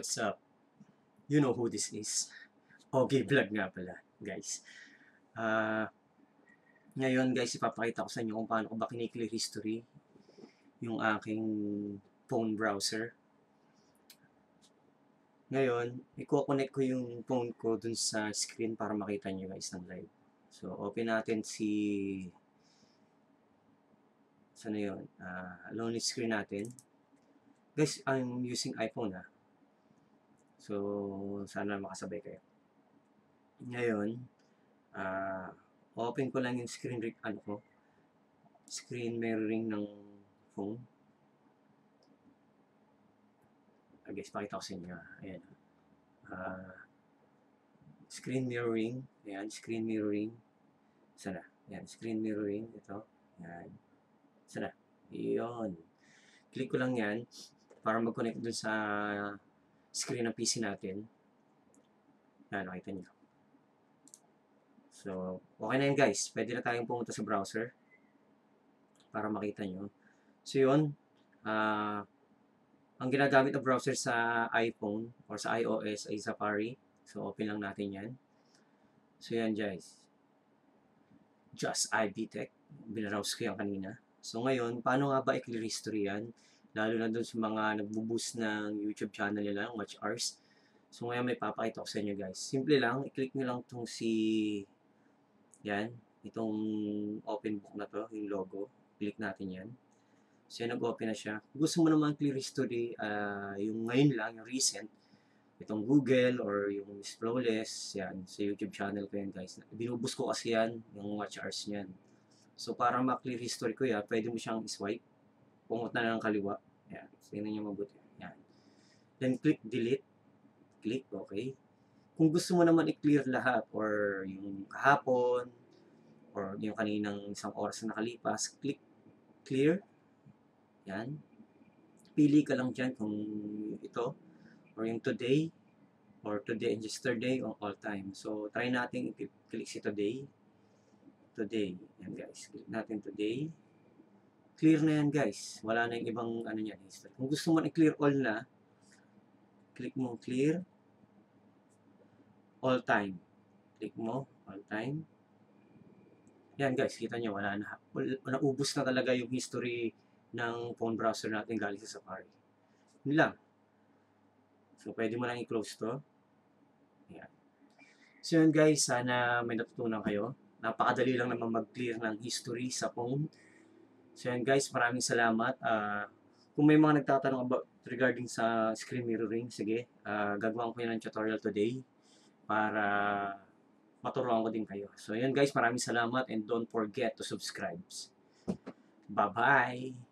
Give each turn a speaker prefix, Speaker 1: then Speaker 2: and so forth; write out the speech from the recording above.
Speaker 1: What's up? You know who this is. Okay vlog nga pala, guys. Ah, ngayon guys, ipapakita ko sa inyo kung paano ko ba kiniklear history yung aking phone browser. Ngayon, i-connect ko yung phone ko dun sa screen para makita nyo guys ng live. So, open natin si... Sana yun? Ah, lonely screen natin. Guys, I'm using iPhone ah. So, sana makasabay kayo. Ngayon, ah, open ko lang yung screen rec- ano ko, screen mirroring ng phone. Ah, guys, pakita ko sa inyo. ah. Ayan. Ah, screen mirroring. Ayan, screen mirroring. Sana. Ayan, screen mirroring. Ito. Ayan. Sana. Iyon. Click ko lang yan para mag-connect dun sa screen ng PC natin. Yan, nakita nyo. So, okay na yun guys. Pwede na tayong pumunta sa browser para makita nyo. So, yun. ah ang ginagamit na browser sa iPhone or sa iOS ay Safari. So, open lang natin yan. So, yan guys. Just IB Tech. Binarowse ko yan kanina. So, ngayon, paano nga ba i-clear history yan? Lalo na dun sa mga nagbo-boost ng YouTube channel nila, ng watch hours. So, ngayon may papakita ko sa inyo guys. Simple lang, i-click nyo lang itong si... Yan, itong open book na to, yung logo. Click natin yan. So, nag-open na siya. Gusto mo naman clear history, ah, yung ngayon lang, yung recent, itong Google or yung Miss Flawless, yan, sa YouTube channel ko yan guys. Binubus ko kasi yan, yung watch hours niyan. So, para ma-clear history ko yan, pwede mo siyang swipe. Pungot na ng kaliwa. Yan. Tingnan niyo mabuti. Yan. Then, click delete. Click, okay. Kung gusto mo naman i-clear lahat or yung kahapon or yung kaninang isang oras na nakalipas, click clear. Yan. Pili ka lang dyan kung ito or yung today or today and yesterday or all time. So, try natin i-click si today. Today. Yan guys. Click natin today. Clear na yan guys. Wala na yung ibang ano yan. history. Kung gusto mo i-clear all na, click mo clear all time. Click mo all time. Yan guys, kita nyo, wala na. Wala, naubos na talaga yung history ng phone browser natin galing sa Safari. Yun lang. So, pwede mo lang i-close to. Yan. So, yun guys, sana may natutunan kayo. Napakadali lang naman mag-clear ng history sa phone. So, yun guys, maraming salamat. Ah, kung may mga nagtatanong about regarding sa screen mirroring, sige, ah, gagawa ko yun ng tutorial today para maturuan ko din kayo. So, yun guys, maraming salamat and don't forget to subscribe. Bye-bye!